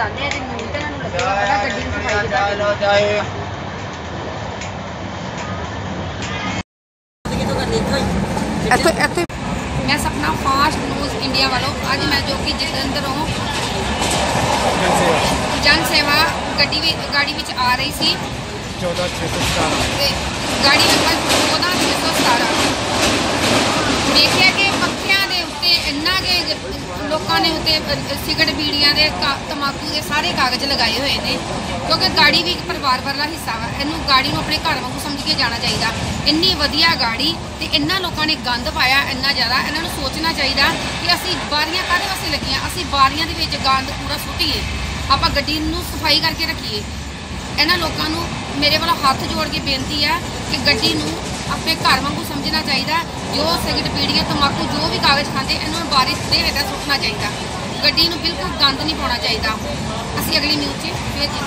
തന്നേ നൂറ്റനുള്ള Estoy, estoy. ਤੇ ਮੈਂ ਸਪਨਾ ਫਾਸਟ ਨਿਊਜ਼ ਇੰਡੀਆ ਵੱਲੋਂ ਅੱਜ ਮੈਂ ਜੋ ਕਿ ਜਲੰਧਰੋਂ ਜਨ ਸੇਵਾ ਗੱਡੀ ਵਿੱਚ ਗਾੜੀ ਵਿੱਚ ਆ ਰਹੀ ਸੀ। 14617 ਤੇ ਗਾੜੀ ਨੰਬਰ 14617 ਦੇਖਿਆ ਕਿ ਪੱਖਿਆਂ ਦੇ ਉੱਤੇ ਕਿ ਲੋਕਾਂ ਨੇ ਉੱਤੇ ਸਿਗਰਟ ਬੀੜੀਆਂ ਦੇ ਕਾ- ਤੰਬਾਕੂ ਦੇ ਸਾਰੇ ਕਾਗਜ਼ ਲਗਾਏ ਹੋਏ ਨੇ, ਕਿਉਂਕਿ ਗਾੜੀ ਵੀ ਇੱਕ ਪਰਿਵਾਰ ਵਰਲਾ ਹਿੱਸਾ ਵਾ, ਇਹਨੂੰ ਗਾੜੀ ਨੂੰ ਆਪਣੇ ਘਰ ਵਾਂਗੂ ਸਮਝ ਕੇ ਜਾਣਾ ਚਾਹੀਦਾ। ਇੰਨੀ ਵਧੀਆ ਗਾੜੀ ਤੇ ਇੰਨਾ ਲੋਕਾਂ ਨੇ ਗੰਦ ਪਾਇਆ, ਇੰਨਾ ਜ਼ਿਆਦਾ, ਇਹਨਾਂ ਨੂੰ ਸੋਚਣਾ ਚਾਹੀਦਾ ਕਿ ਅਸੀਂ ਬਾਰੀਆਂ ਕਾਹਦੇ ਵਾਸਤੇ ਲੱਗੀਆਂ? ਅਸੀਂ ਬਾਰੀਆਂ ਦੇ ਵਿੱਚ ਗੰਦ ਪੂਰਾ ਸੁੱਟੀਏ, ਆਪਾਂ ਗੱਡੀ ਨੂੰ ਸਫ਼ਾਈ ਕਰਕੇ ਰੱਖੀਏ। ਇਹਨਾਂ ਲੋਕਾਂ ਨੂੰ ਮੇਰੇ ਵੱਲੋਂ ਹੱਥ ਜੋੜ ਕੇ ਬੇਨਤੀ ਹੈ ਕਿ ਗੱਡੀ ਨੂੰ ਆਪਣੇ ਘਰ ਵਾਂਗੂ ਸਮਝਣਾ ਚਾਹੀਦਾ ਜੋ ਸਿਗਰਟ ਪੀੜੀਆਂ ਤੰਬਾਕੂ ਜੋ ਵੀ ਕਾਗਜ਼ ਖਾਂਦੇ, ਇਹਨਾਂ ਨੂੰ ਬਾਰਿਸ਼ ਦੇ ਹੇਠਾਂ ਸੁੱਟਣਾ ਚਾਹੀਦਾ। ਗੱਡੀ ਨੂੰ ਬਿਲਕੁਲ ਗੰਦ ਨਹੀਂ ਪਾਉਣਾ ਚਾਹੀਦਾ। ਅਸੀਂ ਅਗਲੀ ਨਿਊਜ਼ 'ਚ ਫੇਰ ਜੀ